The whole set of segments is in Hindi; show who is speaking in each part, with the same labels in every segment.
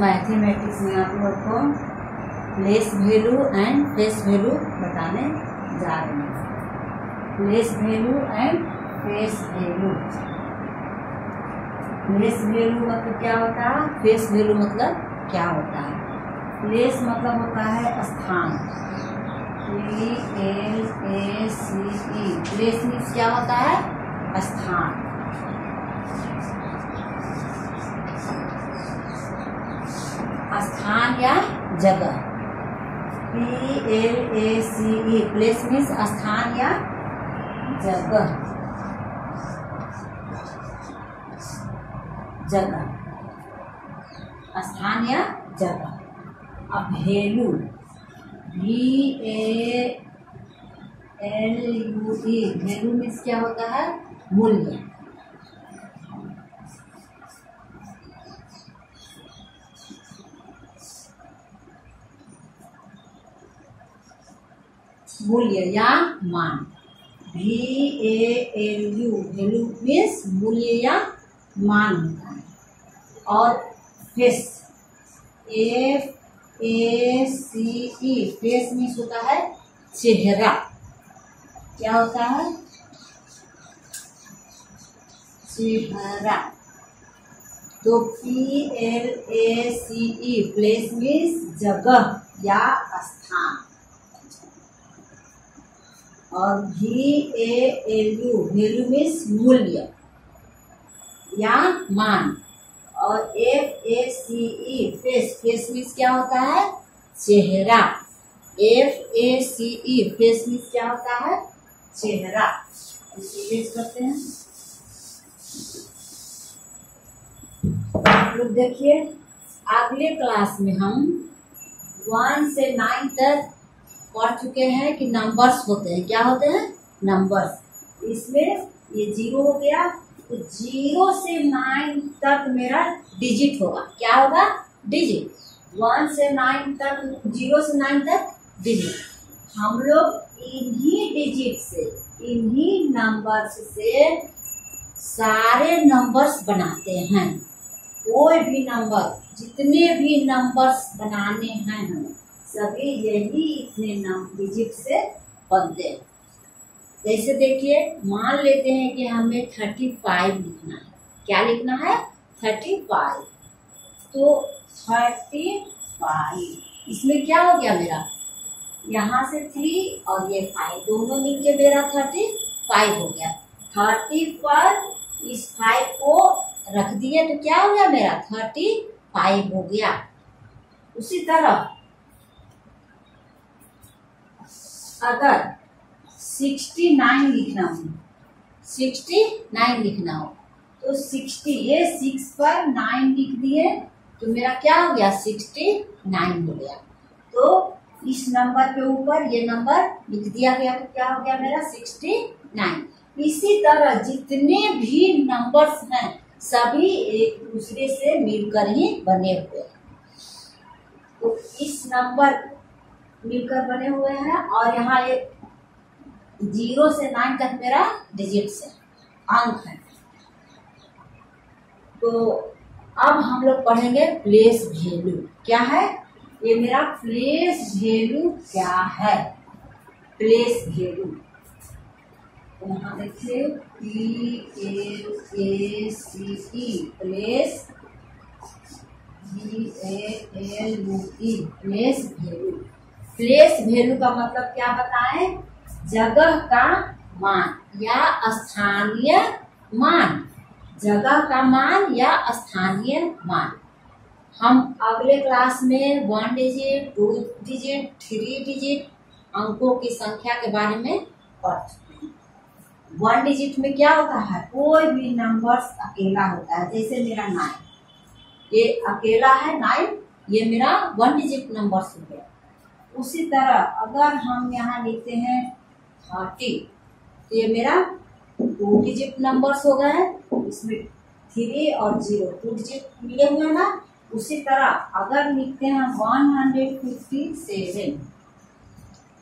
Speaker 1: मैथमेटिक्स में आप लोग को place value and face value बताने जा रहे हैं। Place value and face value place value मतलब क्या होता है? फेस वैल्यू मतलब क्या होता है? प्लेस मतलब होता है स्थान। P L A C E place means क्या होता है? स्थान। स्थान या जगह? P L A C E place means स्थान या जगह। जगह। स्थान या जगह। अब value V A L U E value means क्या होता है? मूल्य। मूल्य या मान। V A L U value means मूल्य या मान होता है। और face F A C E face means होता है चेहरा। क्या होता है? चेहरा। तो P L A C E place means जगह या स्थान। और V A L U value means मूल्य। या मान। और F A C E face face means क्या होता है? चेहरा। F A C E face means क्या होता है? चेहरा। करते हैं। लोग देखिए। अगले क्लास में हम वन से नाइन तक पढ़ चुके हैं कि नंबर्स होते हैं। क्या होते हैं? नंबर्स इसमें ये ज़ीरो हो गया तो ज़ीरो से नाइन तक मेरा डिजिट होगा। क्या होगा? डिजिट वन से नाइन तक ज़ीरो से नाइन तक डिजिट हम लोग इन्हीं डिजिट से, इन्हीं नंबर्स से सारे नंबर्स बनाते हैं। कोई भी नंबर जितने भी नंबर्स बनाने हैं हमें सभी यही इतने नाम डिजिट से बनते हैं जैसे देखिए, मान लेते हैं कि हमें थर्टी फाइव लिखना है। क्या लिखना है? थर्टी फाइव तो थर्टी फाइव इसमें क्या हो गया मेरा? यहाँ से थ्री और ये फाइव दोनों मिलके मेरा थर्टी फाइव हो गया। थर्टी पर इस फाइव को रख दिया तो क्या हो गया मेरा? थर्टी फाइव हो गया। उसी तरह अगर सिक्सटी नाइन लिखना हो, सिक्सटी नाइन लिखना हो तो सिक्सटी, ये सिक्स पर नाइन लिख दिए तो मेरा क्या हो गया? सिक्सटी नाइन हो गया। तो इस नंबर के ऊपर ये नंबर लिख दिया गया तो क्या हो गया मेरा? Sixty nine. इसी तरह जितने भी नंबर्स हैं, सभी एक दूसरे से मिलकर ही बने हुए हैं। तो इस नंबर मिलकर बने हुए हैं और यहाँ एक ज़ीरो से नाइन तक मेरा डिजिट्स है, अंक है। तो अब हम लोग पढ़ेंगे प्लेस वैल्यू क्या है? ये मेरा प्लेस वैल्यू क्या है? प्लेस वैल्यू तो यहाँ देखिए P L A C E place B L U E place value place value का मतलब क्या बताएँ? जगह का मान या स्थानीय मान। जगह का मान या स्थानीय मान। हम अगले क्लास में one digit two digit three digit अंकों की संख्या के बारे में पढ़ चुके हैं। वन डिजिट में क्या होता है? कोई भी नंबर अकेला होता है। जैसे मेरा नाइन ये अकेला है नाइन ये मेरा वन डिजिट नंबर हो गया। उसी तरह अगर हम यहाँ लिखते हैं थर्टी तो ये मेरा टू डिजिट नंबर्स हो गए, इसमें थ्री और ज़ीरो टू डिजिट मिले हुए ना? उसी तरह अगर लिखते हैं वन हंड्रेड फिफ्टी सेवन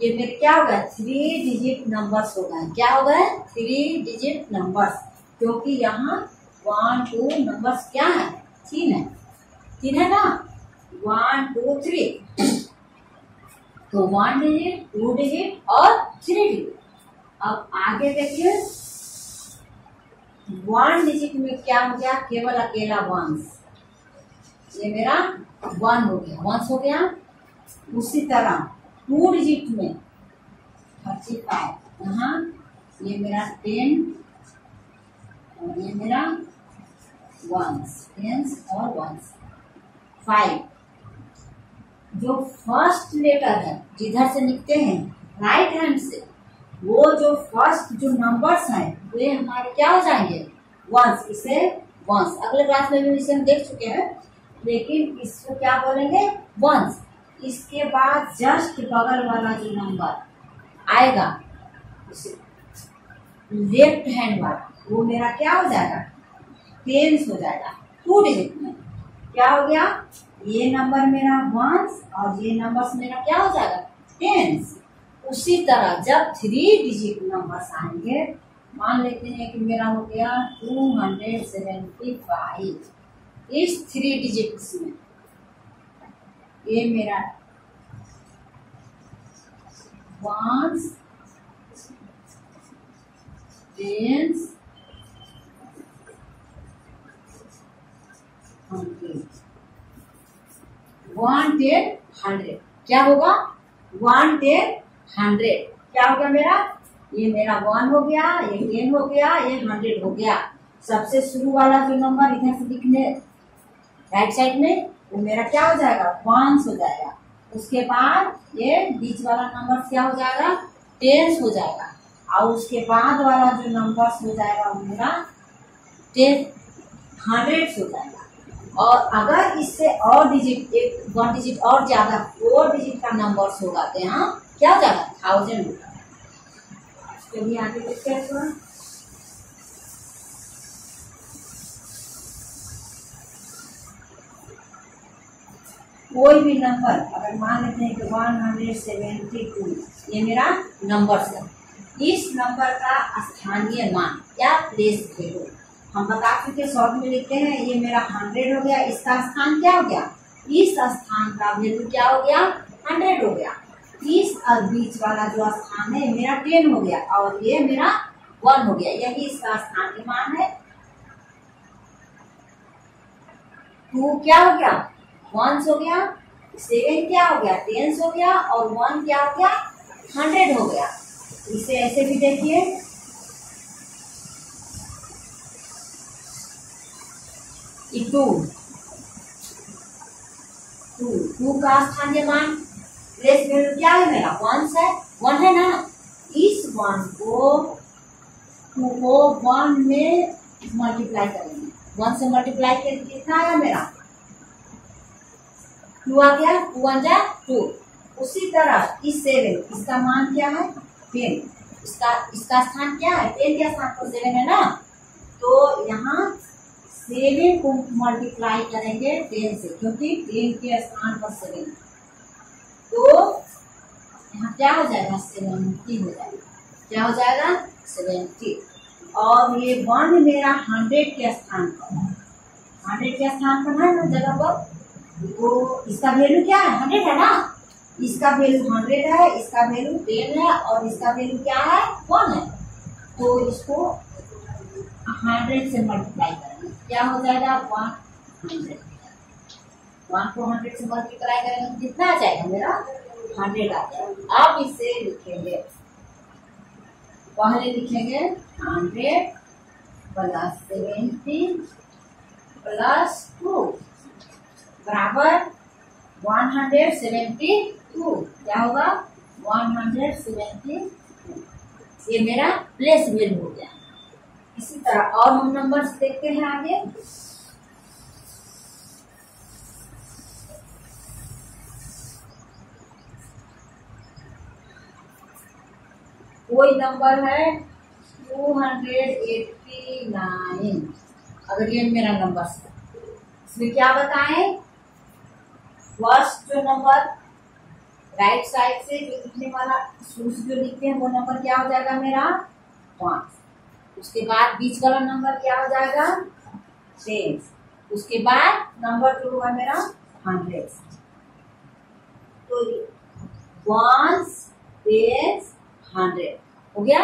Speaker 1: ये मेरे क्या हो गया थ्री डिजिट नंबर्स हो गए। क्या हो गए? थ्री डिजिट नंबर्स क्योंकि यहाँ वन टू नंबर्स क्या है? तीन है। तीन है ना? वन टू थ्री तो वन डिजिट टू डिजिट और थ्री डिजिट अब आगे देखिए वन डिजिट में क्या हो गया? केवल अकेला वंस ये मेरा वन हो गया। वंस हो गया। उसी तरह टू डिजिट में थर्टी फाइव यहाँ ये मेरा टेन और ये मेरा वंस टेंस और वंस फाइव जो फ़र्स्ट लेटर है, जिधर से लिखते हैं राइट हैंड से, वो जो फ़र्स्ट जो नंबर्स हैं, वे हमारे क्या हो जाएँगे? वंस इसे वंस अगले क्लास में भी हम देख चुके हैं, लेकिन इसको क्या बोलेंगे? वंस इसके बाद जस्ट बगल वाला जो नंबर आएगा लेफ़्ट हैंड वाला, वो मेरा क्या हो जाएगा? टेंस हो जाएगा। टू डिजिट में। क्या हो गया? ये नंबर मेरा वंस और ये नंबर मेरा क्या हो जाएगा? टेंस उसी तरह जब थ्री डिजिट नंबर आएँगे, मान लेते हैं कि मेरा हो गया टू हंड्रेड सेवेंटी फाइव इस थ्री डिजिट में ये मेरा ones tens one ten hundred क्या होगा? वन टेन हंड्रेड क्या हो गया मेरा? ये मेरा वन हो गया, ये टेन हो गया, ये हंड्रेड हो गया. सबसे शुरू वाला जो नंबर इधर से दिखने राइट साइड में, वो मेरा क्या हो जाएगा? वंस हो जाएगा. उसके बाद ये बीच वाला नंबर क्या हो जाएगा? टेंस हो जाएगा. और उसके बाद वाला जो नंबर हो जाएगा वो मेरा टेन हंड्रेड हो जाएगा. और अगर इससे और डिजिट एक वन डिजिट और ज़्यादा फोर डिजिट का नंबर होगा तो यहाँ क्या जाएगा थाउज़ेंड होगा चलिए आगे देखते हैं कोई भी नंबर अगर मान लेते हैं कि वन हंड्रेड सेवेंटी टू ये मेरा नंबर है। इस नंबर का स्थानीय मान या प्लेस वैल्यू हम बता चुके शॉर्ट में लिखते हैं, ये मेरा हंड्रेड हो गया, इसका स्थान क्या हो गया? इस स्थान का वैल्यू क्या हो गया? हंड्रेड हो गया। इस बीच वाला जो स्थान है, मेरा टेन हो गया और ये मेरा वन हो गया। यही इसका स्थान मान है। टू क्या हो गया? वन हो गया सेवन क्या हो गया? टेंस हो गया और वन क्या हो गया? हंड्रेड हो गया। इसे ऐसे भी देखिए। टू टू टू का स्थानीय मान प्लेस वैल्यू क्या है मेरा वन है वन है ना इस वन को टू को वन में मल्टीप्लाई करेंगे। वन से मल्टीप्लाई कर कितना आया मेरा? टू आ गया टू वन जा टू उसी तरह इस सेवन इसका मान क्या है? टेन इसका इसका स्थान क्या है? टेन के स्थान पर सेवन है ना? तो यहाँ सेवन को मल्टीप्लाई करेंगे टेन से, क्योंकि टेन के स्थान पर सेवन तो यहाँ क्या हो जाएगा? सेवेंटी हो जाएगा। क्या हो जाएगा? सेवेंटी और ये वन मेरा हंड्रेड के स्थान पर है। हंड्रेड के स्थान पर है ना जगह पर? तो इसका वैल्यू क्या है? हंड्रेड है ना? इसका वैल्यू हंड्रेड है, इसका वैल्यू टेन है, और इसका वैल्यू क्या है? वन है। तो इसको हंड्रेड से मल्टीप्लाई करेंगे। क्या हो जाएगा? वन हंड्रेड वन को हंड्रेड से मल्टीप्लाई करेंगे। कितना आ जाएगा मेरा? हंड्रेड आ जाएगा। आप इसे लिखेंगे। पहले लिखेंगे hundred plus seventy plus two बराबर वन हंड्रेड सेवेंटी टू क्या होगा? वन हंड्रेड सेवेंटी ये मेरा प्लेस वैल्यू हो गया। इसी तरह और हम नंबर्स देखते हैं आगे। कोई नंबर है टू हंड्रेड एट्टी नाइन अगर ये मेरा नंबर है। इसमें क्या बताएँ? फ़र्स्ट जो नंबर राइट साइड से जो लिखने वाला जो लिखते हैं, वो नंबर क्या हो जाएगा मेरा? पाँच उसके बाद बीच वाला नंबर क्या हो जाएगा? टेन उसके बाद नंबर टू हुआ मेरा हंड्रेड तो वंस टेंस हंड्रेड हो गया?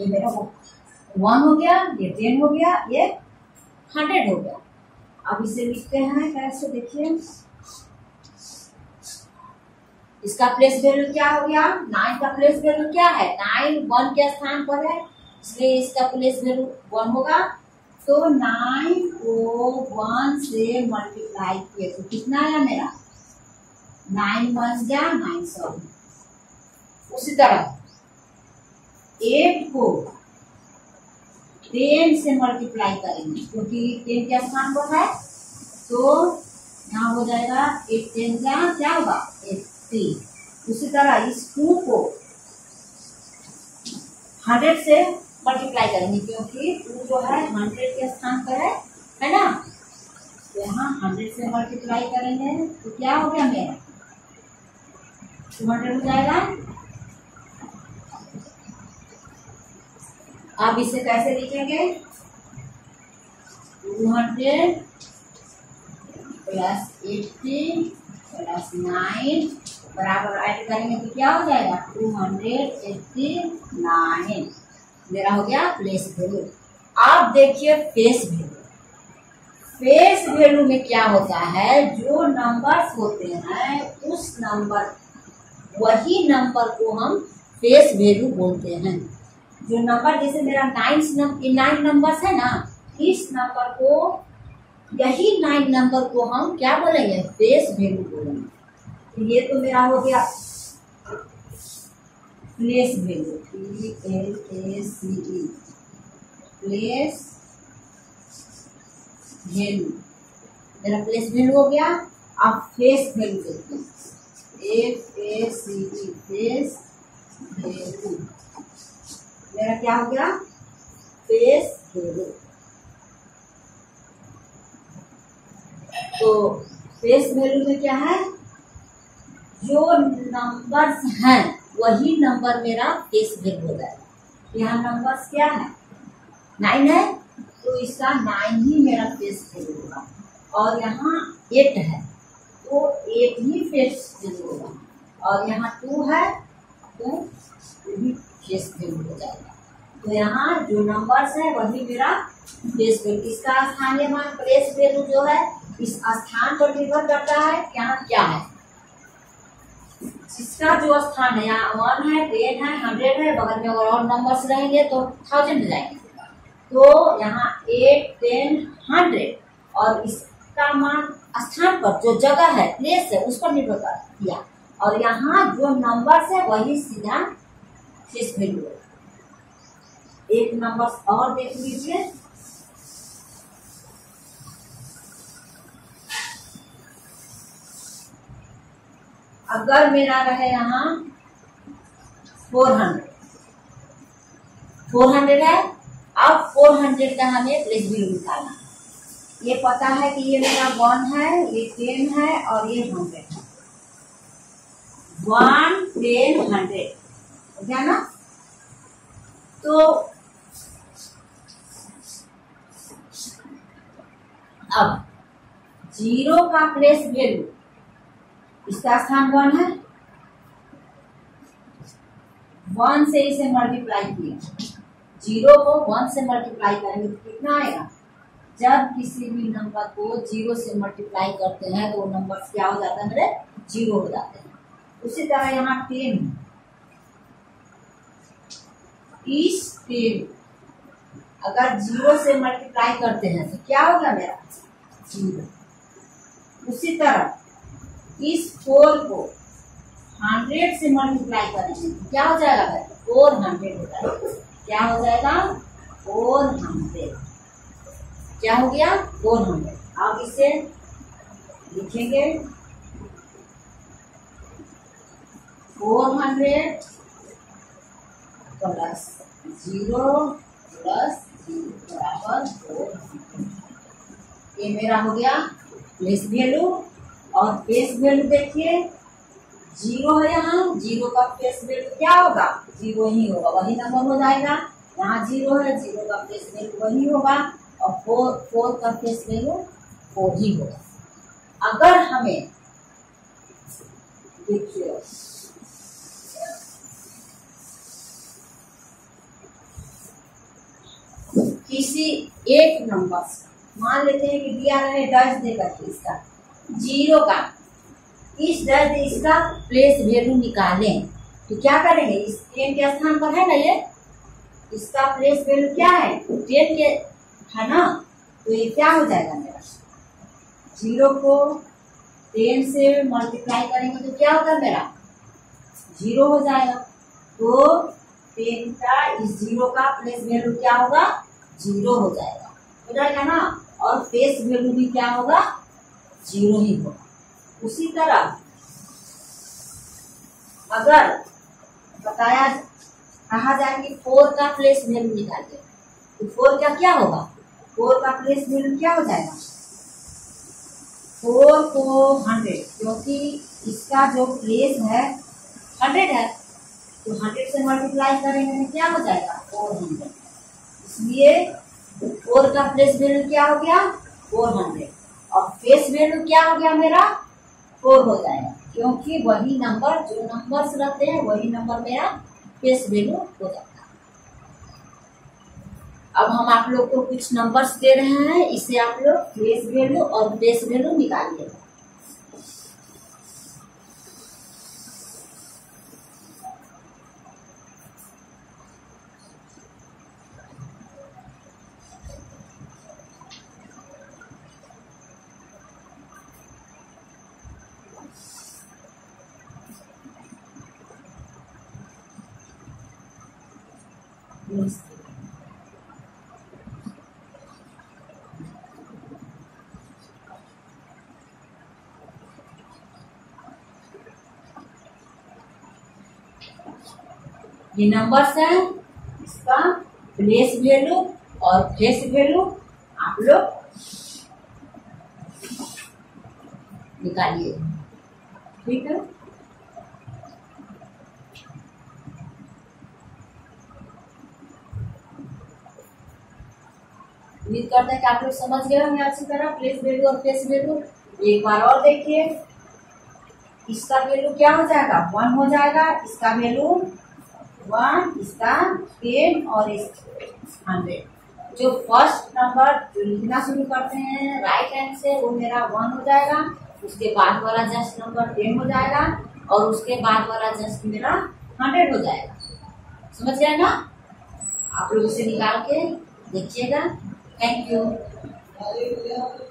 Speaker 1: ये मेरा वन हो गया, ये टेन हो गया, ये हंड्रेड हो गया। अब इसे लिखते हैं, कैसे देखिए। इसका प्लेस वैल्यू क्या हो गया? नाइन का प्लेस वैल्यू क्या है? नाइन वन के स्थान पर है। इसलिए इसका प्लेस वैल्यू वन होगा। तो नाइन को वन से मल्टीप्लाई किए तो कितना आया मेरा? नाइन वन जा नाइन सौ। उसी तरह। एट को टेन से मल्टीप्लाई करेंगे, क्योंकि टेन के स्थान पर है? तो यहाँ हो जाएगा एट टेन का क्या होगा? एट्टी उसी तरह इस टू को हंड्रेड से मल्टीप्लाई करेंगे, क्योंकि टू जो है हंड्रेड के स्थान पर है है ना? तो यहाँ हंड्रेड से मल्टीप्लाई करेंगे तो क्या हो गया मेरा टू हंड्रेड हो जाएगा। अब इसे कैसे लिखेंगे? Two hundred plus eighty plus nine बराबर ऐड करेंगे तो क्या हो जाएगा? टू हंड्रेड एट्टी नाइन मेरा हो गया प्लेस वैल्यू अब देखिए फेस वैल्यू फेस वैल्यू में क्या होता है, जो नंबर्स होते हैं, उस नंबर वही नंबर को हम फेस वैल्यू बोलते हैं। जो नंबर जैसे मेरा नाइन नाइन नंबर्स है ना, इस नंबर को, यही नाइन नंबर को हम क्या बोलेंगे? फेस वैल्यू बोलेंगे। ये तो मेरा हो गया place value P L A C E place value मेरा प्लेस वैल्यू हो गया, आप फेस वैल्यू देखते हैं F A C E face मेरा क्या हो गया? फेस वैल्यू तो फेस वैल्यू में क्या है? जो नंबर्स हैं वही नंबर मेरा वैल्यू होता है यहाँ नंबर क्या है? नाइन है तो इसका नाइन ही मेरा फेस वैल्यू होगा। और यहाँ एट है तो एट ही फेस वैल्यू होगा। और यहाँ टू है तो भी फेस वैल्यू हो जाएगा। तो यहाँ जो नंबर्स है, वही मेरा फेस वैल्यू इसका स्थानीय मान प्लेस वैल्यू जो है, इस स्थान पर निर्भर करता है यहाँ क्या है। इसका जो स्थान है, यहाँ वन है टेन है, हंड्रेड है, बगल में अगर और नंबर्स रहेंगे तो थाउज़ेंड जाएँगे तो यहाँ एट टेन हंड्रेड और इसका मान स्थान पर जो जगह है प्लेस है, उस पर निर्भर कर किया। और यहाँ जो नंबर है, वही सीधा फेस वैल्यू एक नंबर और देख लीजिए। अगर मेरा रहे यहाँ फोर हंड्रेड फोर हंड्रेड है? अब फोर हंड्रेड का हमें प्लेस बिल निकालना ये पता है कि ये मेरा वन है, ये टेन है और ये हंड्रेड है। वन टेन हंड्रेड हो गया ना? तो अब ज़ीरो का प्लेस वैल्यू इसका स्थान वन है? वन से इसे मल्टीप्लाई किया। ज़ीरो को वन से मल्टीप्लाई करेंगे तो कितना आएगा? जब किसी भी नंबर को ज़ीरो से मल्टीप्लाई करते हैं तो नंबर क्या हो जाता है मेरे? ज़ीरो हो जाते हैं। उसी तरह यहाँ टेन इस टेन अगर ज़ीरो से मल्टीप्लाई करते हैं तो क्या होगा मेरा? ज़ीरो। उसी तरह इस फोर को हंड्रेड से मल्टीप्लाई करेंगे। क्या हो जाएगा भाई? फोर हंड्रेड हो जाएगा। क्या हो जाएगा? Four hundred. क्या हो गया? Four hundred. आप इसे लिखेंगे। Four hundred plus zero plus zero बराबर फोर हंड्रेड। ये मेरा हो गया। प्लेस वैल्यू और फेस वैल्यू देखिए। ज़ीरो है यहाँ। ज़ीरो का फेस वैल्यू क्या होगा? ज़ीरो ही होगा। वही नंबर हो जाएगा। यहाँ ज़ीरो है। ज़ीरो का फेस वैल्यू वही होगा। और फोर फोर का फेस वैल्यू फोर ही होगा। अगर हमें देखिए। किसी एक नंबर मान लेते हैं कि दिया रहे दस देकर इसका। ज़ीरो का। इस दर्द इसका प्लेस वैल्यू निकालें। तो क्या करेंगे? इस टेन के स्थान पर है ना ये? इसका प्लेस वैल्यू क्या है? टेन के, है ना? तो ये क्या हो जाएगा मेरा? ज़ीरो को टेन से मल्टीप्लाई करेंगे तो क्या होगा मेरा? ज़ीरो हो जाएगा। तो टेन का इस ज़ीरो का प्लेस वैल्यू क्या होगा? ज़ीरो हो जाएगा। हो जाएगा ना? और फेस वैल्यू भी क्या होगा? ज़ीरो ही होगा। उसी तरह, अगर बताया कहा जाए कि फोर का प्लेस वैल्यू निकालिए तो फोर का क्या होगा? फोर का प्लेस वैल्यू क्या हो जाएगा? फोर को हंड्रेड क्योंकि इसका जो प्लेस है हंड्रेड है तो हंड्रेड से मल्टीप्लाई करेंगे तो क्या हो जाएगा? फोर हंड्रेड इसलिए फोर का प्लेस वैल्यू क्या हो गया? फोर हंड्रेड और फेस वैल्यू क्या हो गया मेरा? फोर हो जाएगा। क्योंकि वही नंबर जो नंबर्स रहते हैं, वही नंबर मेरा फेस वैल्यू हो जाता है। अब हम आप लोग को कुछ नंबर्स दे रहे हैं, इसे आप लोग फेस वैल्यू और फेस वैल्यू निकालिएगा ये नंबर्स हैं, इसका प्लेस वैल्यू और फेस वैल्यू आप लोग निकालिए। ठीक है? उम्मीद करते हैं कि आप लोग समझ गए होंगे अच्छी तरह प्लेस वैल्यू और फेस वैल्यू एक बार और देखिए, इसका वैल्यू क्या हो जाएगा? वन हो जाएगा, इसका वैल्यू वन इसका टेन और हंड्रेड जो फ़र्स्ट नंबर लिखना शुरू करते हैं राइट हैंड से वो मेरा वन हो जाएगा, उसके बाद वाला जस्ट नंबर टेन हो जाएगा और उसके बाद वाला जस्ट मेरा हंड्रेड हो जाएगा। समझ गए ना? आप लोग इसे निकाल के देखिएगा। Thank you.